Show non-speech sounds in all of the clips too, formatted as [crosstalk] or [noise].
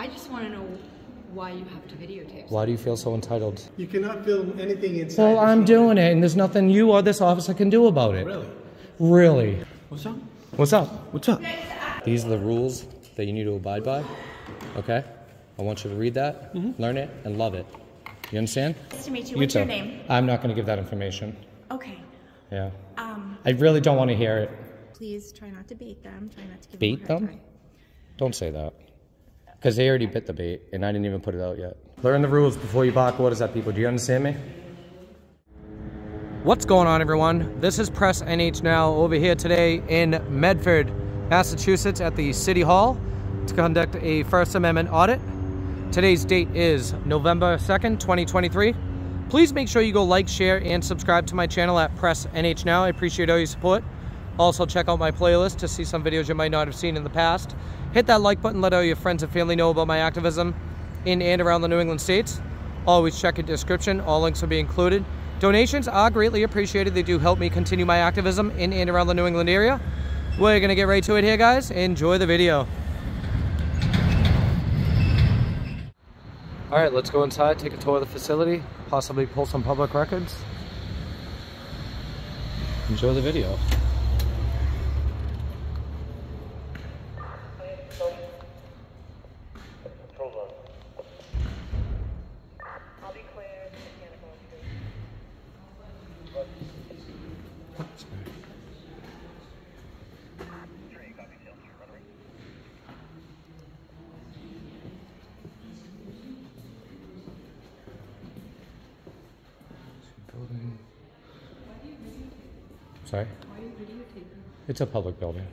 I just want to know why you have to videotape. Why do you feel so entitled? You cannot film anything inside. Well, I'm office. doing it, and there's nothing you or this officer can do about it. Really? Really? What's up? What's up? What's up? These are the rules that you need to abide by. Okay? I want you to read that, learn it, and love it. You understand? Nice to meet you. You What's your name? I'm not going to give that information. Okay. Yeah. Um, I really don't want to hear it. please try not to bait them. Try not to give Bait them. a hard them? Don't say that. Because they already bit the bait, and I didn't even put it out yet. Learn the rules before you bark orders at people. Do you understand me? What's going on, everyone? This is Press NH Now over here today in Medford, Massachusetts at the City Hall to conduct a First Amendment audit. Today's date is November 2nd, 2023. Please make sure you go like, share, and subscribe to my channel at Press NH Now. I appreciate all your support. Also, check out my playlist to see some videos you might not have seen in the past. Hit that like button, let all your friends and family know about my activism in and around the New England states. Always check your description, all links will be included. Donations are greatly appreciated. They do help me continue my activism in and around the New England area. We're gonna get right to it here, guys. Enjoy the video. All right, let's go inside, take a tour of the facility, possibly pull some public records. Enjoy the video. Building. Sorry? Why are you videotaping? It's a public building.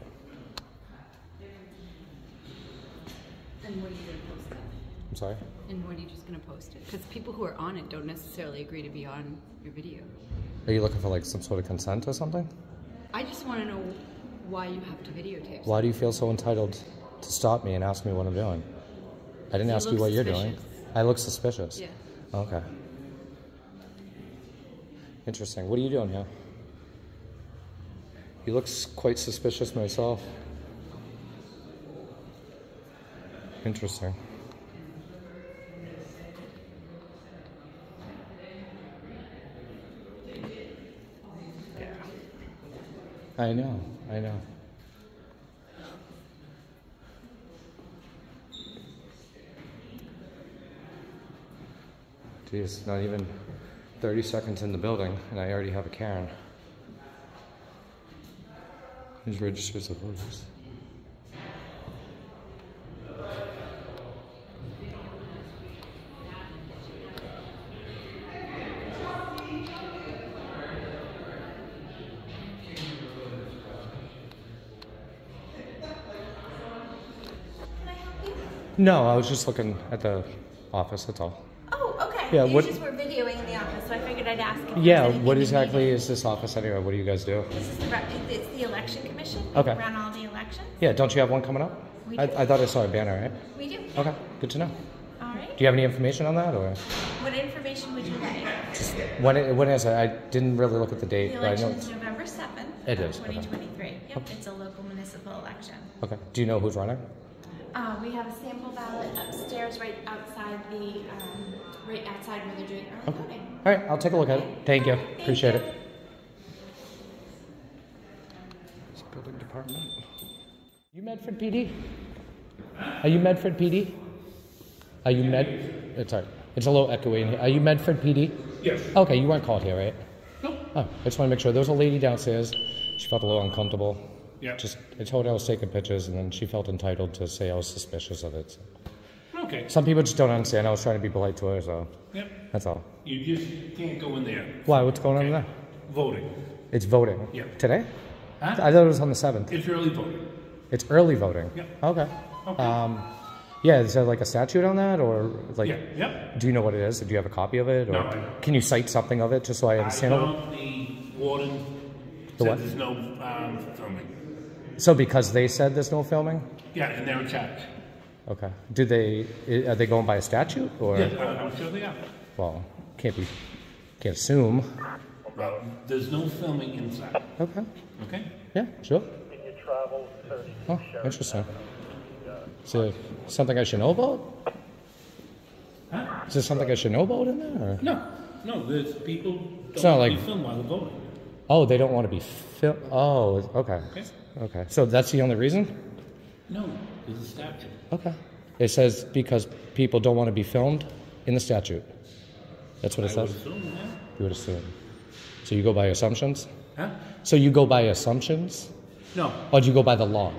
And what are you going to post it? I'm sorry? And when are you just going to post it? Because people who are on it don't necessarily agree to be on your video. Are you looking for like some sort of consent or something? I just want to know why you have to videotape. Why do you feel so entitled to stop me and ask me what I'm doing? I didn't You ask you what you're doing. I look suspicious. Yeah. Okay. Interesting. What are you doing here? He looks quite suspicious myself. Interesting. Yeah. I know, I know. Geez, not even 30 seconds in the building, and I already have a Karen. Who's registers of voters? Can I help you? No, I was just looking at the office, that's all. Oh, okay. Yeah, you what- just were videoing in the office, so I figured I'd ask. If Yeah, what exactly needed. is this office anyway? What do you guys do? This is the, it's the election commission. Okay. We run all the elections. Yeah, don't you have one coming up? We I, do. I thought I saw a banner, right? We do. Okay, good to know. All right. Do you have any information on that, or What information would you like? when? It, when is it? I didn't really look at the date, The but I know. election is It's, November seventh. It is. Twenty twenty three. Yep, it's a local municipal election. okay. Do you know who's running? Uh, we have a sample ballot upstairs, right outside the, um, right outside where they're doing early voting. All right, I'll take a look at it. Thank you. Thank Appreciate you. it. This building department. You Medford PD? Are you Medford PD? Are you Med? It's all right. It's a little echoey in here. Are you Medford PD? Yes. Okay, you weren't called here, right? No. Oh, I just want to make sure. There was a lady downstairs. She felt a little uncomfortable. Yeah. Just, I told her I was taking pictures, and then she felt entitled to say I was suspicious of it. So. Okay. Some people just don't understand. I was trying to be polite to her, so Yep. that's all. You just can't go in there. Why? What's going on there? Voting. It's voting. Yeah. Today? Huh? I thought it was on the 7th. It's early voting. It's early voting. Yeah. Okay. Okay. Um, yeah, is there like a statute on that, or like? Yeah. Yep. Do you know what it is? Do you have a copy of it, or No, I don't. can you cite something of it just so I I understand? it? found the warden The said there's no um, filming. So because they said there's no filming, Yeah, and they're in charge. Okay. Do they? i- Are they going by a statute, or? Yeah, I- I'm sure they are. Well, can't be. Can't assume. Well, there's no filming inside. Okay. Okay. Yeah. Sure. Oh, interesting. Is there something I should know about? Huh? Is there something I should know about in there? Or? No, no, there's people It's don't not want to like- be filmed while they're voting. Oh, they don't want to be filmed. Oh, okay. Okay? Okay. So that's the only reason? No, there's a statute. Okay. It says because people don't want to be filmed in the statute. That's what it I would says? assume that. You would assume. So you go by assumptions? Huh? So you go by assumptions? No, Or do you go by the law?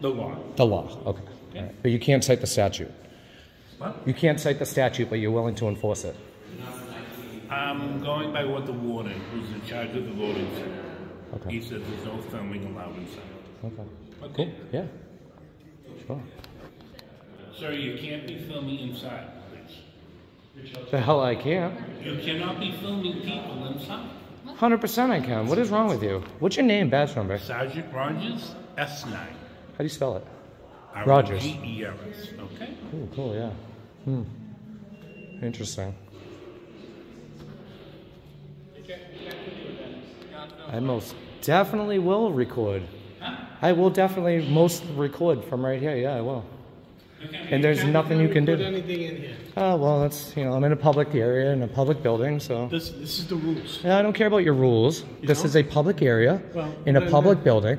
the law. The law. Okay. All right. But you can't cite the statute. What? You can't cite the statute, but you're willing to enforce it. I'm going by what the warden, who's in charge of the voting center. Okay. He said there's no filming allowed inside. Okay. Okay. Yeah. Sure. Sir, you can't be filming inside, please. The hell I can't. You cannot be filming people inside. 100% I can. What is wrong with you? What's your name, badge number? Sergeant Rogers, S9. How do you spell it? Rogers. R-O-G-E-R-S, okay? Cool, cool, yeah. Hmm. Interesting. I most definitely will record. I will definitely most record from right here. Yeah, I will. And there's nothing you can Put do. anything in here. Oh well, that's you know I'm in a public area in a public building, so This, this is the rules. yeah, I don't care about your rules. This don't? is a public area Well, in a public uh, building,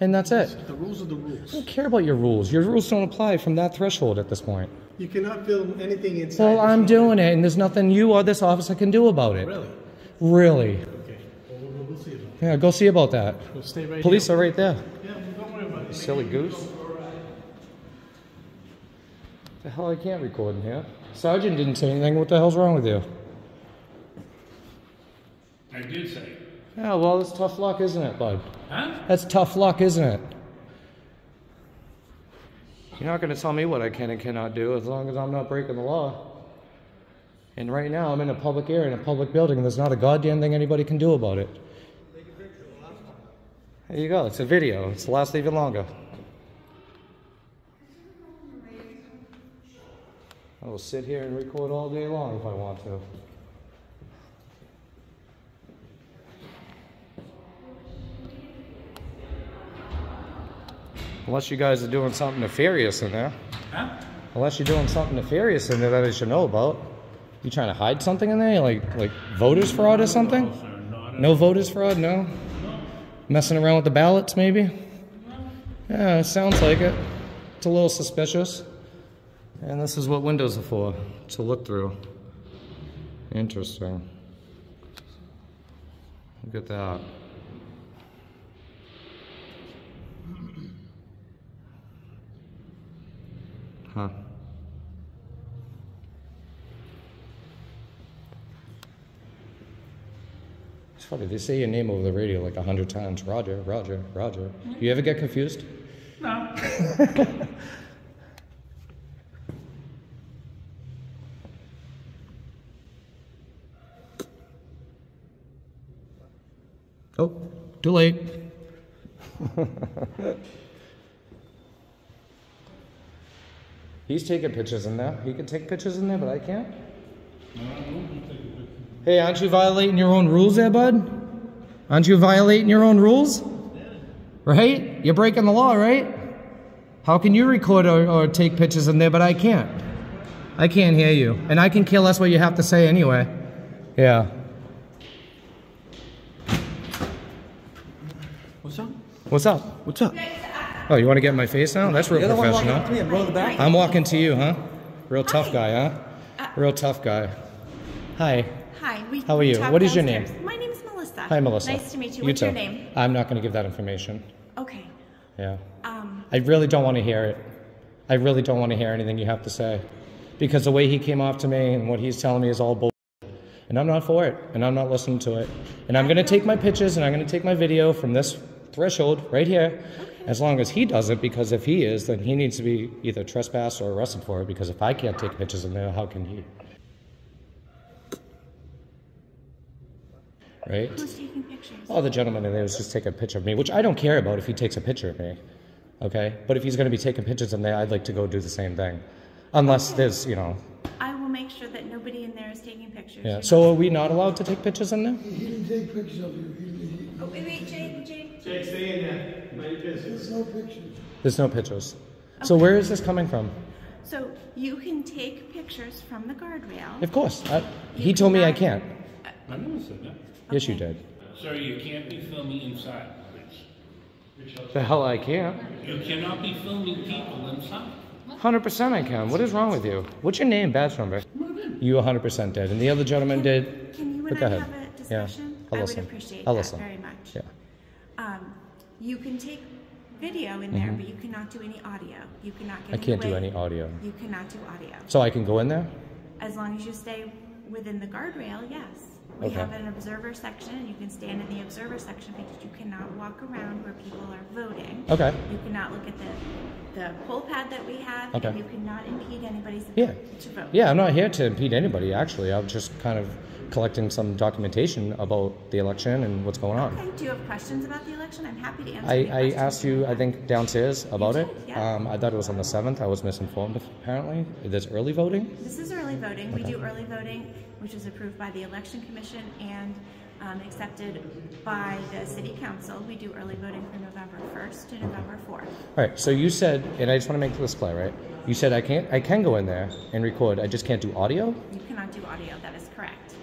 and that's it. The rules are the rules. I don't care about your rules. Your rules don't apply from that threshold at this point. You cannot film anything inside. Well, I'm doing it, and there's nothing you or this officer can do about it. Really? Really? Okay. Well, we'll, we'll see about it. Yeah, go see about that. We'll stay right Police here. are right there. Yeah, don't worry about it. Silly goose. The hell, I can't record in here. Sergeant didn't say anything. What the hell's wrong with you? I did say. Yeah, well, it's tough luck, isn't it, bud? Huh? That's tough luck, isn't it? You're not going to tell me what I can and cannot do as long as I'm not breaking the law. And right now, I'm in a public area, in a public building, and there's not a goddamn thing anybody can do about it. There you go. It's a video. It's last even longer. I will sit here and record all day long if I want to. Unless you guys are doing something nefarious in there. Huh? Unless you're doing something nefarious in there that I should know about. You trying to hide something in there? Like like voters fraud or something? No, No voters fraud, no? Messing around with the ballots, maybe? Yeah, it sounds like it. It's a little suspicious. And this is what windows are for to look through. Interesting. Look at that. Huh. They say your name over the radio like a hundred times. Roger, Roger, Roger. Do You ever get confused? No. [laughs] Oh, too late. [laughs] He's taking pictures in there. He can take pictures in there, but I can't. Hey, aren't you violating your own rules there, bud? Aren't you violating your own rules? Right? You're breaking the law, right? How can you record or, or take pictures in there, but I can't? I can't hear you. And I can care less what you have to say anyway. Yeah. What's up? What's up? What's up? Oh, you want to get in my face now? That's real You're the one walking professional. up to me. I'm the back. I'm walking to you, huh? Real tough guy, huh? Uh, real tough guy. Hi. We, How are you? What is your name? My name is Melissa. Hi, Melissa. Nice to meet you. What's too. your name? I'm not going to give that information. Okay. Yeah. Um, I really don't want to hear it. I really don't want to hear anything you have to say. Because the way he came off to me and what he's telling me is all bull. And I'm not for it. And I'm not listening to it. And I'm going to take my pictures and I'm going to take my video from this threshold right here. As long as he doesn't, because if he is, then he needs to be either trespassed or arrested for it. Because if I can't take pictures in there, how can he? Right? who's taking pictures? Oh, the gentleman in there was just taking a picture of me, which I don't care about if he takes a picture of me. Okay? But if he's going to be taking pictures in there, I'd like to go do the same thing. Unless there's, you know. I will make sure that nobody in there is taking pictures. Yeah. So are we not allowed to take pictures in there? He didn't take pictures of you. He, he, Oh, wait, wait, Jane, Jane. Jake, stay in there. Mind your business. there's no pictures. There's no pictures. So where is this coming from? So you can take pictures from the guardrail. Of course. I, he told me I can't. I never said that. Yes, you did. Sir, you can't be filming inside, please. The hell I can't. You cannot be filming people inside. 100% I can. What is wrong with you? What's your name, badge number? You 100% did. And the other gentleman did. Can you But and go I ahead. have a Yeah. discussion? I'll I would listen. appreciate I'll that listen. very much. Yeah. Um, you can take video in there, but you cannot do any audio. You cannot get. I can't do any audio. You cannot do audio. So I can go in there? As long as you stay within the guardrail, yes. We Okay. have an observer section, and you can stand in the observer section because you cannot walk around where people are voting. Okay. You cannot look at the, the poll pad that we have, Okay. and you cannot impede anybody's Yeah. to vote. Yeah, I'm not here to impede anybody, actually. I'm just kind of collecting some documentation about the election and what's going on. Okay, do you have questions about the election? I'm happy to answer I, I asked you, I think, downstairs about it. yeah. Um, I thought it was on the 7th. I was misinformed, apparently. There's early voting? This is early voting. We do early voting, which is approved by the Election Commission and um, accepted by the City Council. We do early voting from November 1st to November 4th. All right, so you said, and I just want to make this clear, right? You said I can't, I can go in there and record. I just can't do audio. You cannot do audio. That is correct.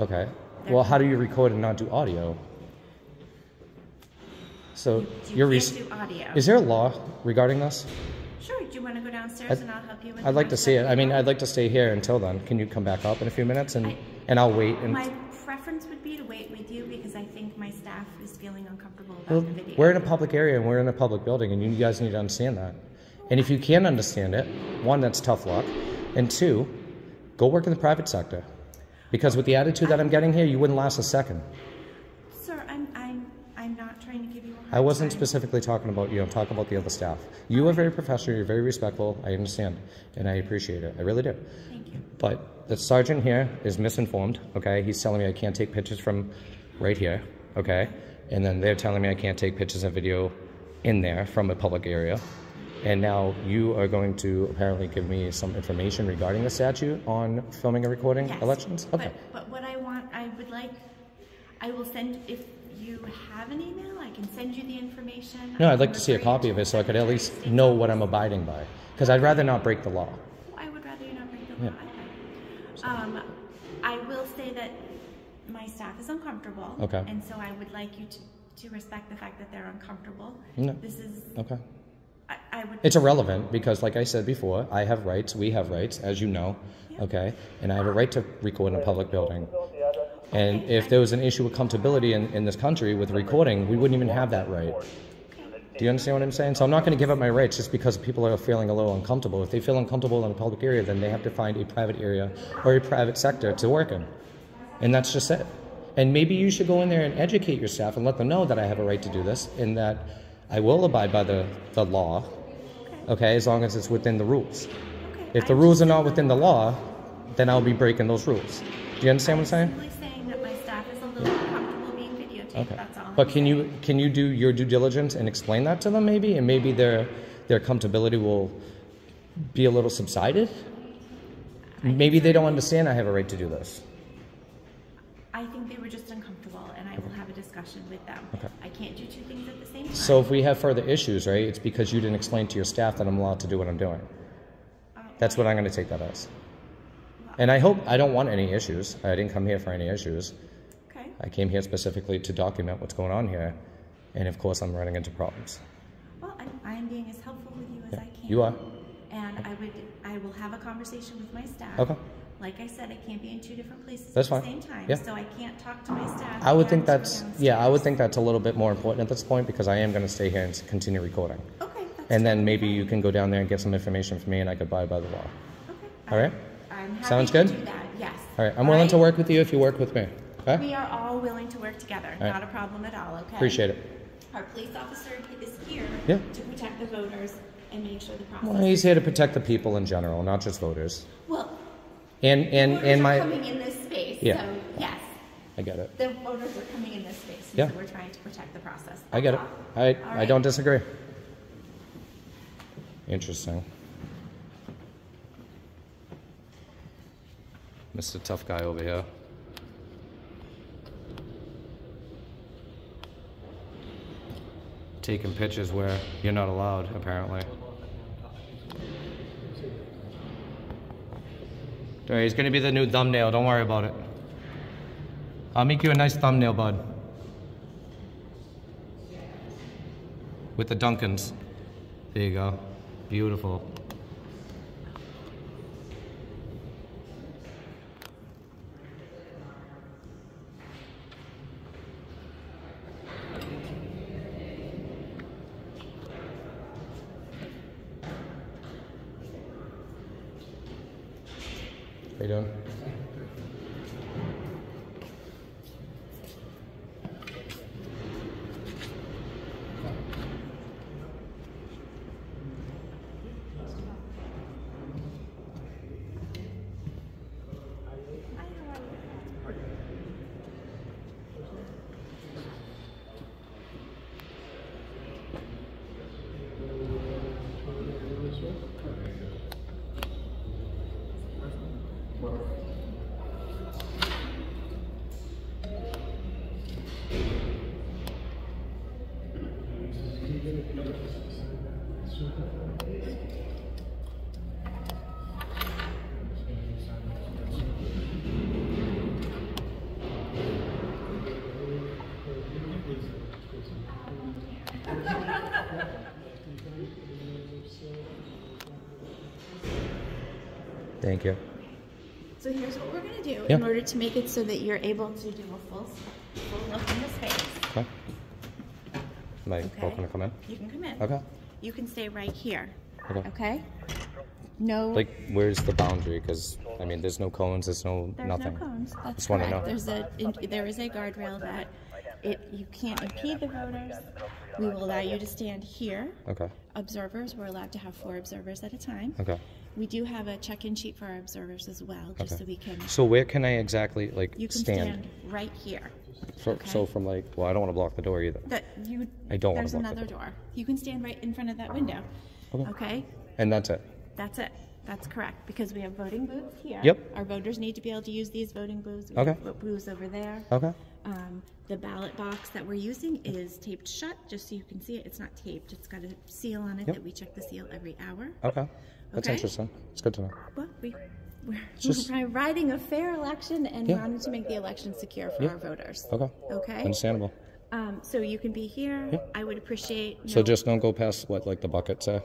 Okay. Well, how do you record and not do audio? So You you're. can't do audio. is there a law regarding this? You want to go downstairs I'd- and I'll help you with I'd like to see it. I mean. I'd like to stay here until then. Can you come back up in a few minutes and I- and I'll wait and. My preference would be to wait with you because I think my staff is feeling uncomfortable about Well, the video. we're in a public area and we're in a public building, and you guys need to understand that. And if you can't understand it, one, that's tough luck, and two, go work in the private sector. Because with the attitude that I'm getting here, you wouldn't last a second. Sir, I'm, I'm, I'm not trying to give you a hard I wasn't specifically talking about you, I'm talking about the other staff. You are very professional, you're very respectful, I understand, and I appreciate it. I really do. Thank you. But the sergeant here is misinformed, okay? He's telling me I can't take pictures from right here, okay? And then they're telling me I can't take pictures and video in there from a public area. And now you are going to apparently give me some information regarding the statute on filming and recording Yes. elections? Okay. But, but what I want, I would like, I will send, if you have an email, I can send you the information. No, I'd like to see a copy of it so I could at least know what I'm abiding by. Because I'd rather not break the law. I would rather you not break the law. either. Um, I will say that my staff is uncomfortable. Okay. And so I would like you to, to respect the fact that they're uncomfortable. No. This is, Okay. I, I would. It's irrelevant because, like I said before, I have rights, we have rights, as you know, okay? And I have a right to record in a public building. And if there was an issue of accountability in, in this country with recording, we wouldn't even have that right. Do you understand what I'm saying? So I'm not going to give up my rights just because people are feeling a little uncomfortable. If they feel uncomfortable in a public area, then they have to find a private area or a private sector to work in. And that's just it. And maybe you should go in there and educate your staff and let them know that I have a right to do this and that I will abide by the, the law, okay, as long as it's within the rules. If the rules are not within the law, then I'll be breaking those rules. Do you understand what I'm saying? Little uncomfortable being videotaped, Okay. that's all. But I'm can saying. you can you do your due diligence and explain that to them maybe, and maybe their their comfortability will be a little subsided? Maybe they don't understand I have a right to do this. I think they were just uncomfortable, and I will have a discussion with them. Okay. I can't do two things at the same time. So if we have further issues, right, it's because you didn't explain to your staff that I'm allowed to do what I'm doing. Oh, that's what I'm going to take that as. And I hope I don't want any issues. I didn't come here for any issues. I came here specifically to document what's going on here, and of course I'm running into problems. well, I'm, I'm being as helpful with you as I can. You are. And I would, I will have a conversation with my staff. Okay. Like I said, I can't be in two different places That's at the fine. same time, Yeah. so I can't talk to my staff. I would think that's yeah. I would think that's a little bit more important at this point because I am going to stay here and continue recording, Okay, that's and then maybe you can go down there and get some information from me, and I could buy by the law. Okay. All right. Sounds good? yes. All right. I'm willing to work with you if you work with me. Okay. We are all willing to work together, not a problem at all, okay? Appreciate it. Our police officer is here Yeah. to protect the voters and make sure the process. Well, he's here to protect the people in general, not just voters. Well, And and voters and are my coming in this space, Yeah. so yes, I get it. the voters are coming in this space, Yeah. so we're trying to protect the process. I get it. I all. I don't disagree. Interesting. Mr. Tough Guy over here. taking pictures where you're not allowed, apparently. All right, he's gonna be the new thumbnail, don't worry about it. I'll make you a nice thumbnail, bud. With the Dunkin's. There you go. Beautiful. Thank you. So here's what we're gonna do Yeah. in order to make it so that you're able to do a full, full look in the space. Okay. I Okay. welcome to come in? You can come in. Okay. You can stay right here. Okay. Okay? No. Like, where's the boundary? Because, I mean, there's no cones, there's no There's nothing. no cones. That's Just wanna know. There's a in, there is a guardrail that it you can't impede the voters. We will allow you to stand here. Okay. Observers, we're allowed to have four observers at a time. Okay. We do have a check-in sheet for our observers as well, just Okay. so we can. So where can I exactly like You can stand? stand, right here. So, okay. so from like, well, I don't want to block the door either. That you. I don't wanna There's block the another door. You can stand right in front of that window. Okay. Okay. And that's it. That's it. That's correct because we have voting booths here. Yep. Our voters need to be able to use these voting booths. We Okay. have booths over there. Okay. Um, the ballot box that we're using is taped shut, just so you can see it. It's not taped. It's got a seal on it Yep. that we check the seal every hour. Okay. That's Okay. interesting. It's good to know. Well, we, we're, just- riding a fair election and Yeah. wanted to make the election secure for Yeah. our voters. Okay. Okay. Understandable. Um, so you can be here. Yeah. I would appreciate. So just don't go past what like the buckets say.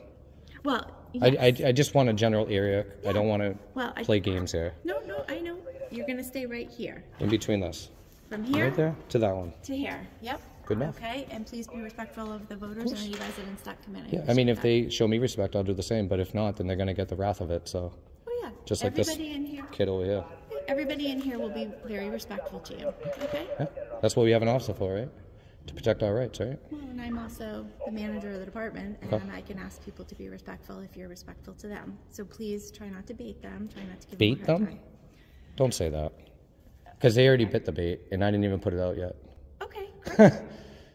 well. I, I. I just want a general area. I don't want to Well, I- play games here. No, no, I know. You're gonna stay right here. In between this. From here Right there to that one. to here. Yep. Good enough. Okay, and please be respectful of the voters and any residents that come in. Yeah. I mean, if they show me respect, I'll do the same. But if not, then they're gonna get the wrath of it. So. Oh yeah. just like this Everybody in here. kid over here. Everybody in here will be very respectful to you. Okay. Yeah. That's what we have an officer for, right? To protect our rights, right? Well, and I'm also the manager of the department, and Okay. I can ask people to be respectful if you're respectful to them. So please try not to bait them. Try not to give Bait them. a hard them? Don't say that. Because they already bit the bait, and I didn't even put it out yet. Time. Okay.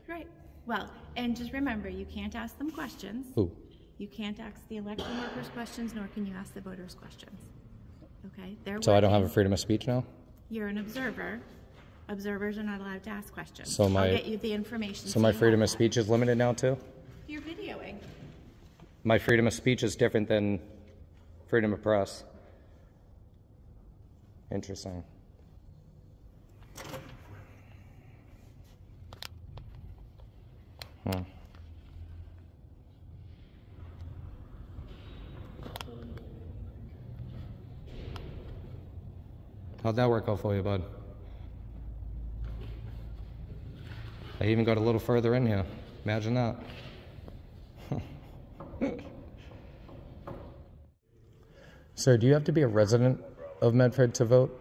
Great. right. Well, and just remember, you can't ask them questions. Ooh. You can't ask the election workers questions, nor can you ask the voters questions. Okay? They're So I don't have a freedom of speech now? You're an observer. Observers are not allowed to ask questions. So my- I'll get you the information. So my freedom of speech is limited now too? You're videoing. My freedom of speech is different than freedom of press. Interesting. How'd that work out for you, bud? I even got a little further in here. Imagine that. [laughs] Sir, do you have to be a resident of Medford to vote?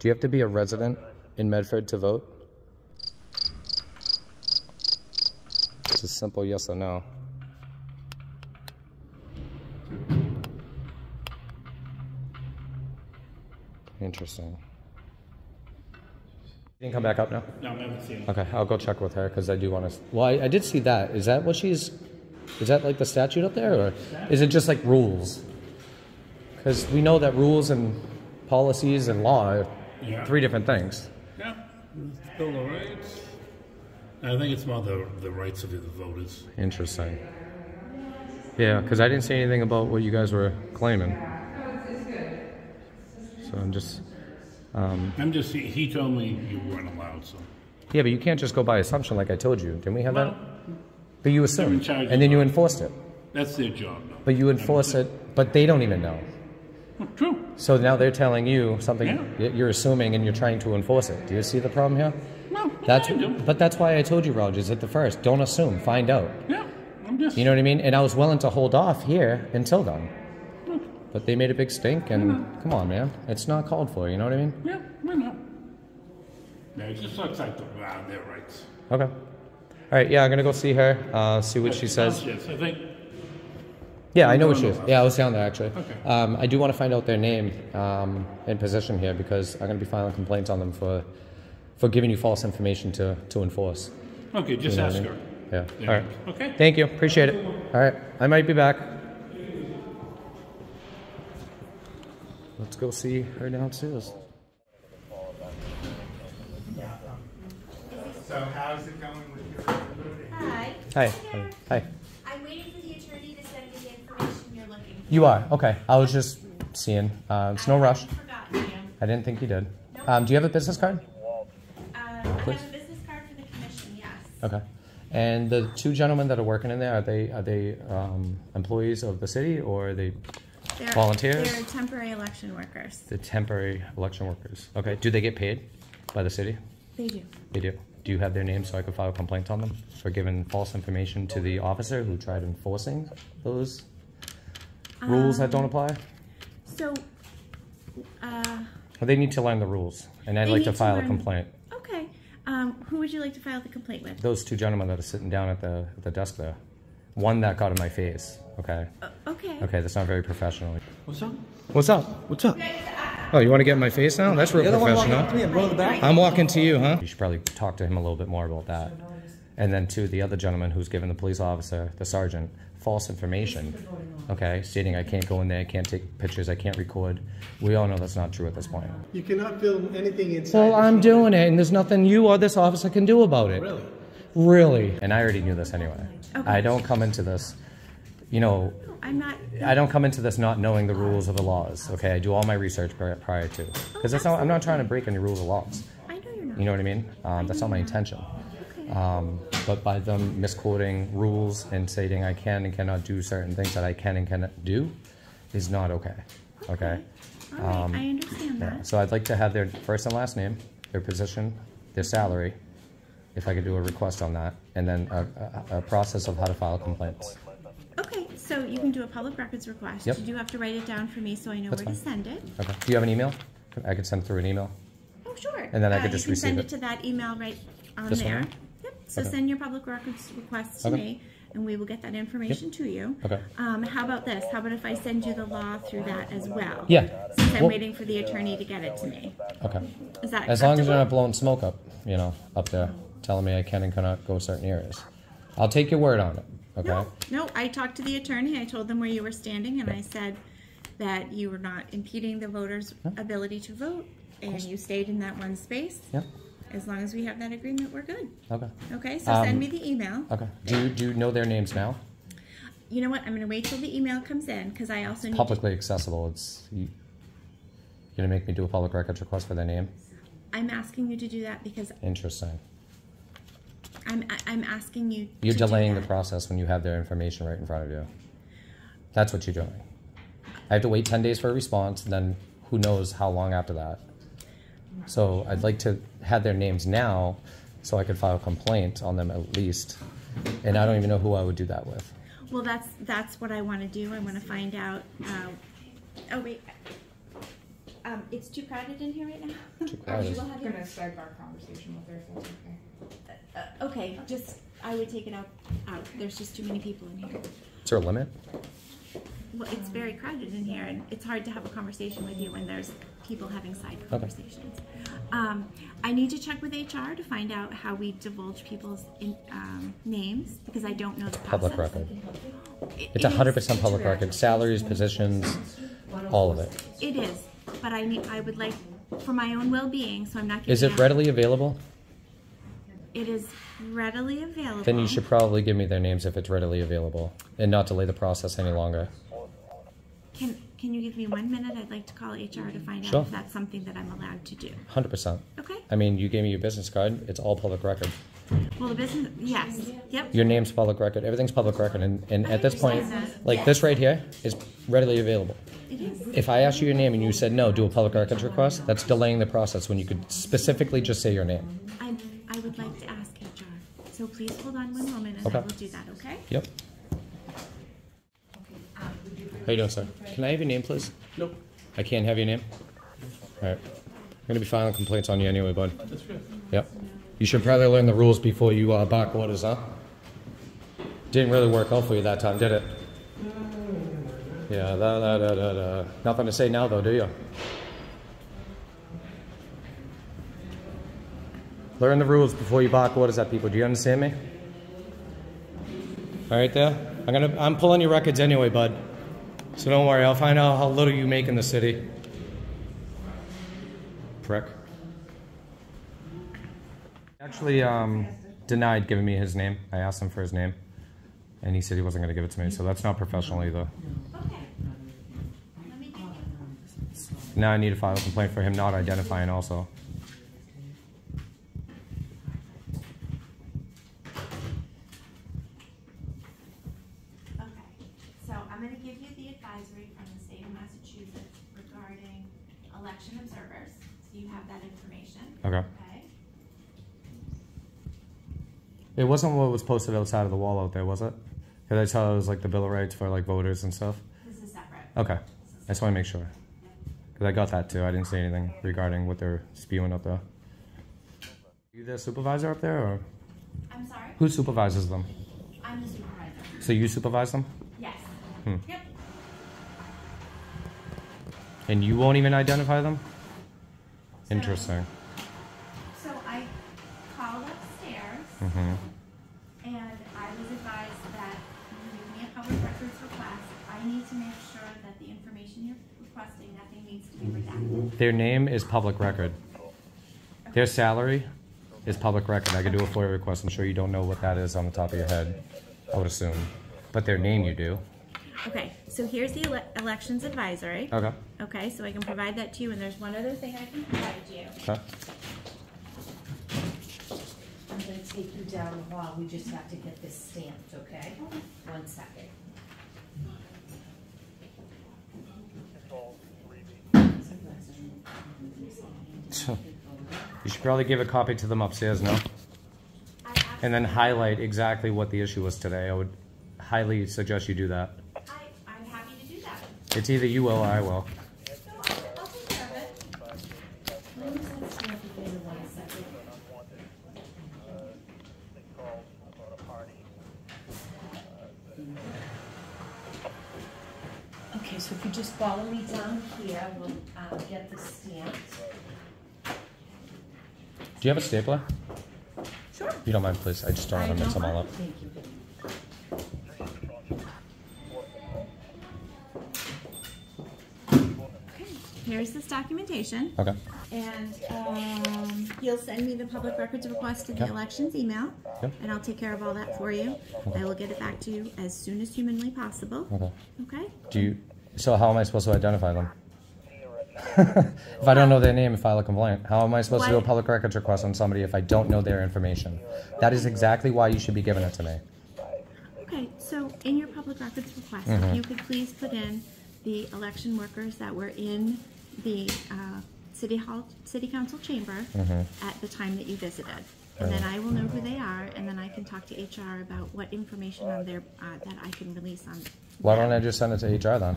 Do you have to be a resident in Medford to vote? It's a simple yes or no. Interesting. You can come back up now. No, I haven't seen it. Okay, I'll go check with her because I do want to. Well, I, I did see that. Is that what she's? Is that like the statute up there, or is it just like rules? Because we know that rules and policies and law are Yeah. three different things. Yeah. Bill of Rights. I think it's more the, the rights of the voters. Interesting. Yeah, because I didn't see anything about what you guys were claiming. So I'm just, um, I'm just, he, told me you weren't allowed, so. yeah, but you can't just go by assumption like I told you. Didn't we have Well, that? But you assumed, and then you enforced it. that's their job, though. But you enforce it, but they don't even know. True. So now they're telling you something Yeah. you're assuming, and you're trying to enforce it. Do you see the problem here? No, That's but that's why I told you, Rogers, at the first. Don't assume. Find out. Yeah, I'm just. You know what I mean? And I was willing to hold off here until then. But they made a big stink, and come on, man, it's not called for. You know what I mean? Yeah, I know. Yeah, it just looks like the, uh, their rights. Okay. All right. Yeah, I'm gonna go see her. Uh, see what she says. Yes, I think. Yeah, I know what she is. Yeah, I was down there actually. Okay. Um, I do want to find out their name um, and position here because I'm gonna be filing complaints on them for for giving you false information to to enforce. Okay, just You know what I ask mean? her. Yeah. Yeah. All right. Okay. Thank you. Appreciate it. All right. I might be back. Let's go see her downstairs. So how's it going with your voting? Hi. Hi. there. Hi. I'm waiting for the attorney to send me the information you're looking for. You are okay. I was just seeing. Uh, it's no rush. haven't forgotten you. I didn't think you did. Um, do you have a business card? Um, I have a business card for the commission, yes. Okay. And the two gentlemen that are working in there are they are they um, employees of the city or are they They're- Volunteers? They're temporary election workers. the temporary election workers? Okay. Do they get paid by the city? They do. They do. Do you have their names so I could file a complaint on them for giving false information to the officer who tried enforcing those rules that don't apply? So, uh, Well, they need to learn the rules, and I'd like to to file a complaint. okay. Um, who would you like to file the complaint with? Those two gentlemen that are sitting down at the at the desk there, one that got in my face. Okay. Uh, okay. Okay, that's not very professional. What's up? What's up? What's up? Oh, you want to get in my face now? That's real You're one walking professional. to me. I'm the back. I'm walking to you, huh? You should probably talk to him a little bit more about that. And then to the other gentleman who's given the police officer, the sergeant, false information. Okay, stating I can't go in there, I can't take pictures, I can't record. We all know that's not true at this point. You cannot film anything inside. Well, I'm doing it, and there's nothing you or this officer can do about it. Really? Really? And I already knew this anyway. Okay. I don't come into this, you know, I'm not. I don't come into this not knowing the rules of the laws. Okay, I do all my research pri- prior to, because that's not. I'm not trying to break any rules or laws. I know you're not. You know what I mean? Um, that's not my intention. Okay. Um, but by them misquoting rules and stating I can and cannot do certain things that I can and cannot do, is not okay. Okay. All right, um, I understand Yeah. that. So I'd like to have their first and last name, their position, their salary, if I could do a request on that, and then a, a, a process of how to file complaints. Okay, so you can do a public records request. Yep. You do have to write it down for me so I know That's where to send it. Okay. Do you have an email? I could send through an email. Oh, sure. And then I could Uh, just You can send it to that email right on This one there. here? Yep, so Okay. send your public records request to Okay. me, and we will get that information to you. Okay. Um, how about this? How about if I send you the law through that as well? Yeah. Since I'm waiting for the attorney to get it to me. Okay. Is that As long as you're not blowing smoke up, you know, up there, telling me I can and cannot go certain areas. I'll take your word on it. Okay. No, no, I talked to the attorney, I told them where you were standing, and I said that you were not impeding the voters' ability to vote, and you stayed in that one space. Yep. As long as we have that agreement, we're good. Okay. Okay, so Um, send me the email. Okay. Do you, do you know their names now? You know what, I'm gonna wait till the email comes in, because I also need to, Publicly accessible. It's you, you're gonna make me do a public records request for their name. I'm asking you to do that because Interesting. I'm, I'm asking you You're to delaying the process when you have their information right in front of you. That's what you're doing. I have to wait 10 days for a response, and then who knows how long after that. So I'd like to have their names now so I could file a complaint on them at least. And I don't even know who I would do that with. Well, that's, that's what I wanna do, I wanna find out, uh, oh, wait. Um, it's too crowded in here right now? Too [laughs] crowded. We'll I'm have you- gonna sidebar conversation with her if that's okay. Uh, okay, just, I would take it out, out, there's just too many people in here. Is there a limit? Well, it's very crowded in here, and it's hard to have a conversation with you when there's people having side conversations. Um, I need to check with HR to find out how we divulge people's in, um, names, because I don't know the process. Public record. It- It's it is- 100% public record. Salaries, positions, all of it. It is, but I need, I would like, for my own well-being, so I'm not giving Is it out- readily available? It is readily available. Then you should probably give me their names if it's readily available and not delay the process any longer. Can, can you give me one minute? I'd like to call HR to find Sure. out if that's something that I'm allowed to do. 100%. Okay? I mean, you gave me your business card. It's all public record. Well, the business, yes, yep. Your name's public record. Everything's public record. And, and at this point, like this right here is readily available. It is. If I asked you your name and you said no, do a public records request, that's delaying the process when you could specifically just say your name. I, I would like to ask HR. So please hold on one moment and I will do that, okay? Yep. How you doing, sir? Can I have your name, please? Nope. I can't have your name? All right. I'm gonna be filing complaints on you anyway, bud. That's good. Yep. You should probably learn the rules before you uh, bark orders, huh? Didn't really work out for you that time, did it? Yeah, da, da, da, da, da. Nothing to say now, though, do you? Learn the rules before you bark orders at people. Do you understand me? All right, there. I'm gonna. I'm pulling your records anyway, bud. So don't worry. I'll find out how little you make in the city. Prick. Actually, um, denied giving me his name. I asked him for his name, and he said he wasn't going to give it to me. So that's not professional either. Okay. Let me give you. Now I need to file a complaint for him not identifying also. Okay, so I'm gonna give you the advisory from the state of Massachusetts regarding election observers, so you have that information. Okay. Okay? It wasn't what was posted outside of the wall out there, was it? Because I saw it was like the Bill of Rights for like voters and stuff. This is separate. Okay. I just want to make sure. Because I got that too. I didn't say anything regarding what they're spewing up there. You the supervisor up there, or I'm sorry, who supervises them? I'm the supervisor. So you supervise them, Yes. Hmm. Yep. and you won't even identify them? Interesting. So I called upstairs hmm and I was advised that you give me a public records request. I need to make sure that the information you're requesting, nothing needs to be redacted. Their name is public record. Their salary is public record. I could do a FOIA request. I'm sure you don't know what that is on the top of your head. I would assume, but their name you do. Okay, so here's the ele- elections advisory. Okay. Okay, so I can provide that to you, and there's one other thing I can provide you. Okay. I'm gonna take you down the hall, we just have to get this stamped, okay? One second. You should probably give a copy to them upstairs, no? And then highlight exactly what the issue was today. I would highly suggest you do that. I, I'm happy to do that. It's either you will or I will. So I'll, I'll take care of it. Where was that stamp again, one second? Okay, so if you just follow me down here, we'll, uh, get the stamped. Do you have a stapler? Sure. If you don't mind, please. I just don't want to mix them all up. Thank you. Here's this documentation, Okay. and, um, you'll send me the public records request to the Okay. elections email, Yep. and I'll take care of all that for you. Okay. I will get it back to you as soon as humanly possible, Okay. okay? Do you? So how am I supposed to identify them? If I don't know their name and file a complaint, how am I supposed to do a public records request on somebody if I don't know their information? That is exactly why you should be giving it to me. Okay, so in your public records request, Mhm. if you could please put in the election workers that were in the uh, city hall, city council chamber Mhm. at the time that you visited. And then I will know who they are, and then I can talk to HR about what information on their, uh, that I can release on. Why don't I just send it to HR then?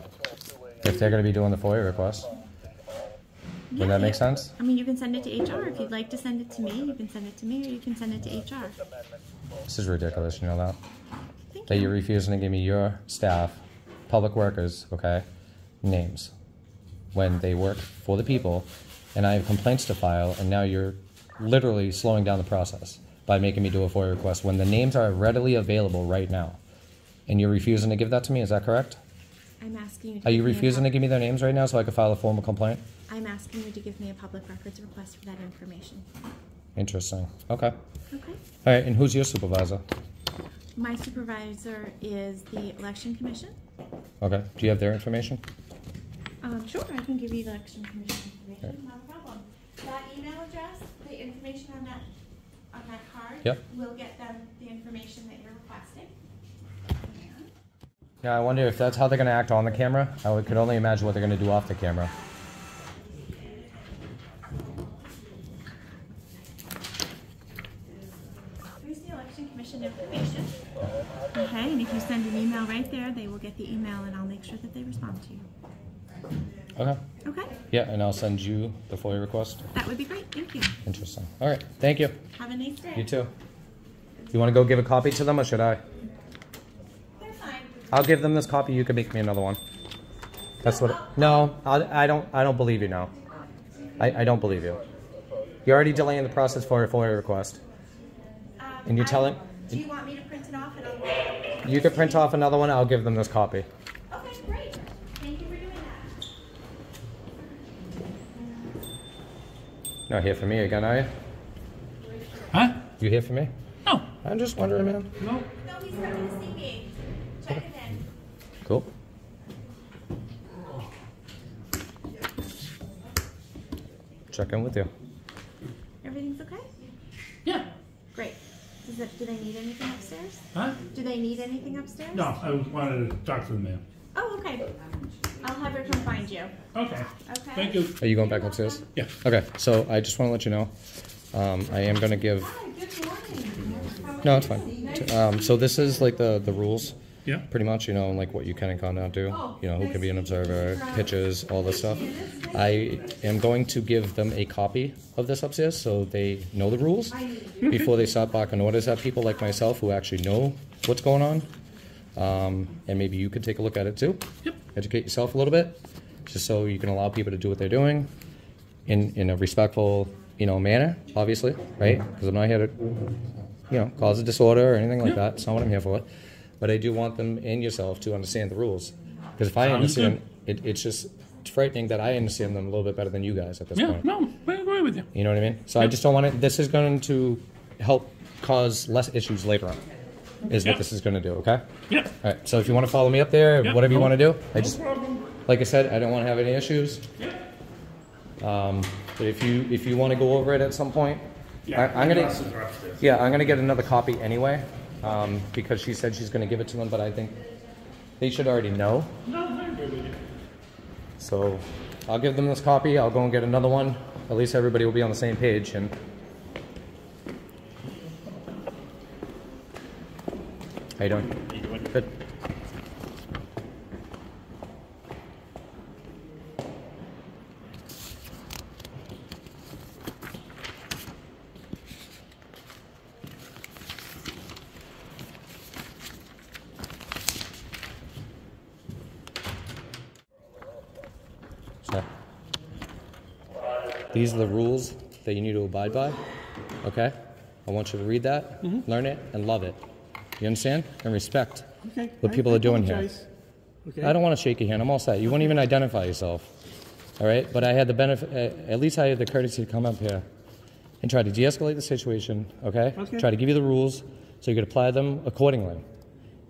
If they're going to be doing the FOIA request, Yeah, would that make sense? I mean, you can send it to HR. If you'd like to send it to me, you can send it to me, or you can send it to HR. This is ridiculous. You know that. Thank That you. you're refusing to give me your staff, public workers, okay, names when they work for the people, and I have complaints to file, and now you're literally slowing down the process by making me do a FOIA request when the names are readily available right now, and you're refusing to give that to me. Is that correct? I'm asking you. To Are you give me a refusing to give me their names right now so I can file a formal complaint? I'm asking you to give me a public records request for that information. Interesting. Okay. Okay. All right, and who's your supervisor? My supervisor is the election commission. Okay. Do you have their information? Um, sure, I can give you the election commission information, not a problem. That email address, the information on that, on that card. Yep. Will get them the information that. Yeah, I wonder if that's how they're gonna act on the camera. I could only imagine what they're gonna do off the camera. Here's the election commission information. Okay, and if you send an email right there, they will get the email and I'll make sure that they respond to you. Okay. Okay, Yeah, and I'll send you the FOIA request. that would be great, thank you. Interesting. All right. Thank you. Have a nice day. You too. You want to go give a copy to them, or should I? They're fine. I'll give them this copy. You can make me another one. That's what. No, I, I don't. I don't believe you now. I, I don't believe you. You're already delaying the process for a FOIA request. Um, And you're I- telling- Do you want me to print it off and I'll? You could print off another one. I'll give them this copy. Okay, great. Thank you for doing that. Not here for me again, are you? Huh? You here for me? No. I'm just wondering, man. No. No, he's coming to see me. Check it in. Cool. Check in with you. Everything's okay? Yeah. Great. Does it, do they need anything upstairs? Huh? Do they need anything upstairs? No, I wanted to talk to the man. Oh, okay. I'll have her come find you. Okay. Okay. Thank you. Are you going back upstairs? Yeah. Okay, so I just want to let you know, um, I am gonna give. Good morning. No, it's fine. Um, so this is like the, the rules. Yeah. Pretty much, you know, like what you can and cannot do. You know, who can be an observer, pitches, all this stuff. I am going to give them a copy of this upstairs so they know the rules before they start barking orders at people like myself who actually know what's going on. Um, and maybe you could take a look at it too. Yep. Educate yourself a little bit, just so you can allow people to do what they're doing in, in a respectful, you know, manner, obviously, right? Because I'm not here to, you know, cause a disorder or anything like that. It's not what I'm here for. But I do want them and yourself to understand the rules. Because if I Sounds understand, it, it's just frightening that I understand them a little bit better than you guys at this Yeah, point. no, I agree with you. You know what I mean? So I just don't want it. This is going to help cause less issues later on. Is Yeah. what this is going to do. Okay. Yeah. All right. So if you want to follow me up there, Yeah, whatever you want to do, I just, problem. like I said, I don't want to have any issues. Yeah. Um, but if you if you want to go over it at some point, Yeah. I, I'm gonna. glasses are upstairs. Yeah, I'm gonna get another copy anyway, um, because she said she's gonna give it to them. But I think they should already know. So I'll give them this copy. I'll go and get another one. At least everybody will be on the same page. And how you doing? Good. These are the rules that you need to abide by. Okay? I want you to read that, learn it, and love it. You understand? And respect Okay. what I- people I are doing here. Okay. I don't want to shake your hand. I'm all set. You won't even identify yourself. All right? But I had the benefit, uh, at least I had the courtesy to come up here and try to de escalate the situation, okay? Okay. Try to give you the rules so you could apply them accordingly.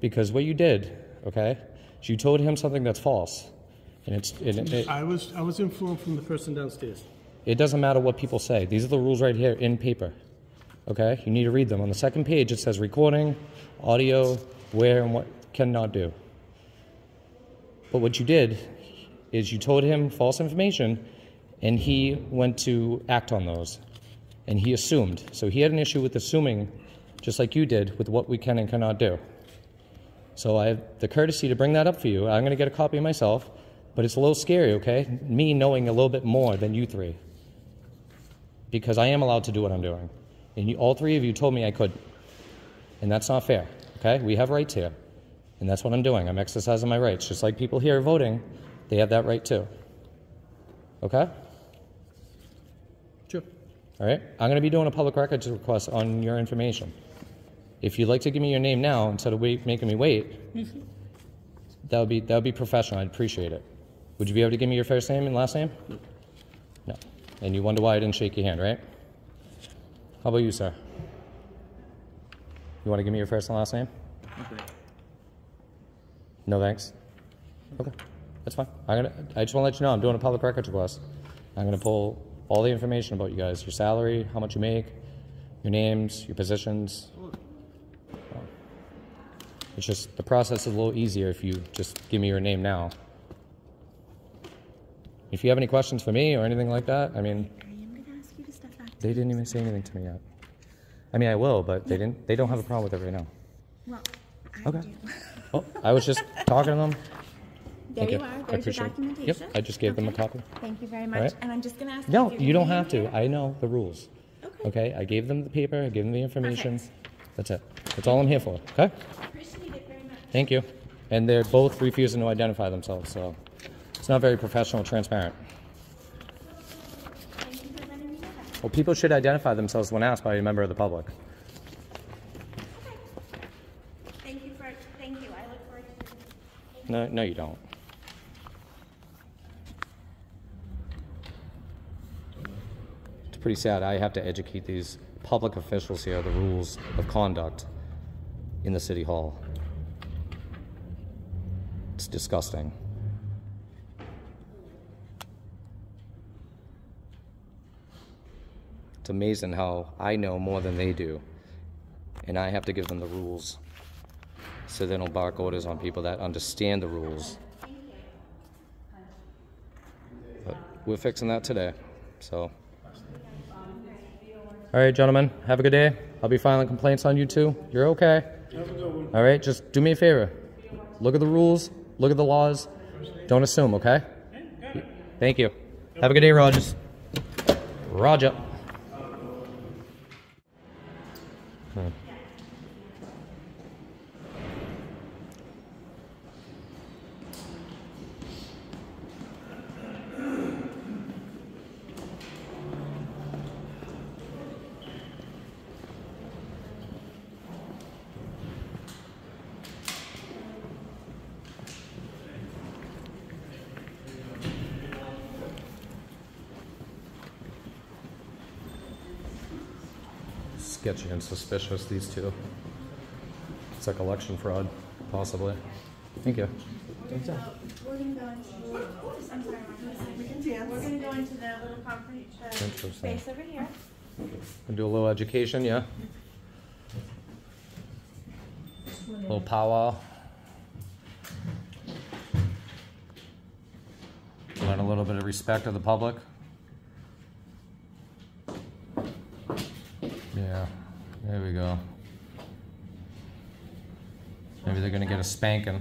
Because what you did, okay, is you told him something that's false. And it's, it, it, I was I was informed from the person downstairs. It doesn't matter what people say. These are the rules right here in paper. Okay? You need to read them. On the second page, it says recording, audio, where and what cannot do. But what you did is you told him false information and he went to act on those. And he assumed. So he had an issue with assuming, just like you did, with what we can and cannot do. So I have the courtesy to bring that up for you. I'm going to get a copy myself, but it's a little scary, okay? Me knowing a little bit more than you three. Because I am allowed to do what I'm doing. And you, all three of you told me I could. And that's not fair, okay? We have rights here. And that's what I'm doing. I'm exercising my rights. Just like people here voting, they have that right too. Okay? Sure. All right? I'm going to be doing a public records request on your information. If you'd like to give me your name now instead of wait, making me wait, mm-hmm. that would be that would be professional. I'd appreciate it. Would you be able to give me your first name and last name? No. And you wonder why I didn't shake your hand, right? How about you, sir? You want to give me your first and last name? Okay. No thanks. Okay, that's fine. I'm gonna. I just want to let you know I'm doing a public records request. I'm gonna pull all the information about you guys: your salary, how much you make, your names, your positions. It's just the process is a little easier if you just give me your name now. If you have any questions for me or anything like that, I mean, I am gonna ask you to step back. they didn't even say anything to me yet. I mean, I will, but they didn't. They don't have a problem with it right now. Well, I Okay. do. Oh, I was just [laughs] talking to them. There Thank you you. are. I There's your appreciate it. documentation. Yep, I just gave them a copy. Thank you very much. right. And I'm just gonna ask. No, if you don't have to. I know the rules. Okay. Okay, I gave them the paper, I gave them the information. Perfect. That's it. That's all I'm here for. Okay? Appreciate it very much. Thank you. And they're both refusing to identify themselves, so it's not very professional, transparent. Thank you for letting me know. Well, people should identify themselves when asked by a member of the public. Thank you for. Thank you. I look forward to. No, no, you don't. It's pretty sad. I have to educate these public officials here the rules of conduct in the city hall. It's disgusting. It's amazing how I know more than they do, and I have to give them the rules so they don't bark orders on people that understand the rules. But we're fixing that today, so. All right, gentlemen, have a good day. I'll be filing complaints on you too. You're okay. All right, just do me a favor. Look at the rules, look at the laws. Don't assume, okay? Thank you. Have a good day, Rogers. Roger. Hmm. Sketchy and suspicious, these two. It's like election fraud, possibly. Thank you. We're gonna go into. I'm sorry, We can dance. We're gonna go into the little conference uh, Interesting. space over here. We'll do a little education, yeah? A little powwow. Learn a little bit of respect of the public. Yeah, there we go. Maybe they're gonna get a spanking.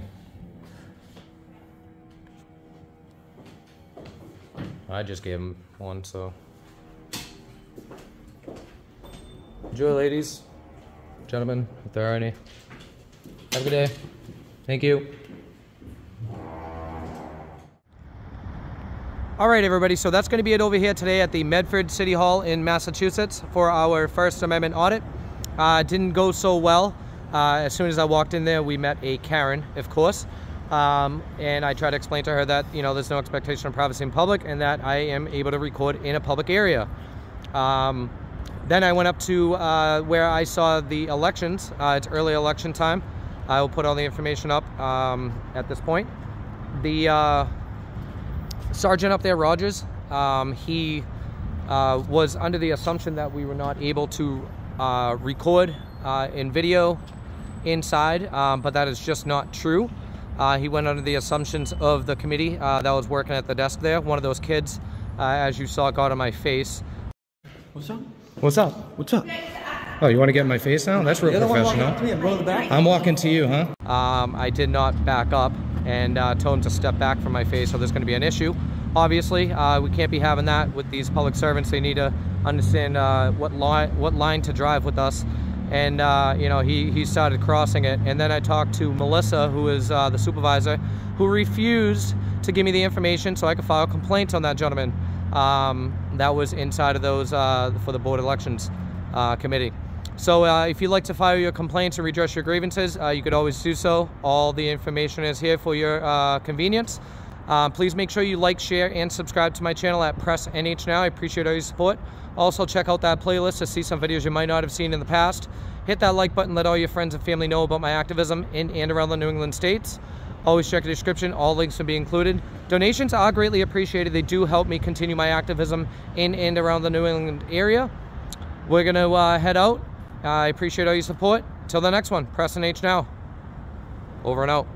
I just gave him one, so. Enjoy, ladies, gentlemen, if there are any. Have a good day. Thank you. All right, everybody. So that's going to be it over here today at the Medford City Hall in Massachusetts for our First Amendment audit. Uh, didn't go so well. Uh, as soon as I walked in there, we met a Karen, of course. Um, and I tried to explain to her that, you know, there's no expectation of privacy in public and that I am able to record in a public area. Um, then I went up to uh, where I saw the elections. Uh, it's early election time. I will put all the information up um, at this point. The uh, sergeant up there, Rogers, um, he uh, was under the assumption that we were not able to uh, record uh, in video inside, um, but that is just not true. Uh, he went under the assumptions of the committee uh, that was working at the desk there. One of those kids, uh, as you saw, got on my face. What's up? What's up? What's up? Oh, you want to get in my face now? That's real walking professional. up to me. I'm going to the back. I'm walking to you, huh? Um, I did not back up and uh, told him to step back from my face, so there's going to be an issue. Obviously, uh, we can't be having that with these public servants. They need to understand uh, what line what line to drive with us. And uh, you know, he he started crossing it, and then I talked to Melissa, who is uh, the supervisor, who refused to give me the information so I could file complaints on that gentleman. Um, that was inside of those uh, for the board elections uh, committee. So uh, if you'd like to file your complaints and redress your grievances, you could always do so. All the information is here for your convenience. Um, please make sure you like, share, and subscribe to my channel at Press NH Now. I appreciate all your support. Also, check out that playlist to see some videos you might not have seen in the past. Hit that like button, let all your friends and family know about my activism in and around the New England states. Always check the description, all links will be included. Donations are greatly appreciated. They do help me continue my activism in and around the New England area. We're going to uh, head out. I appreciate all your support. Till the next one, Press NH Now. Over and out.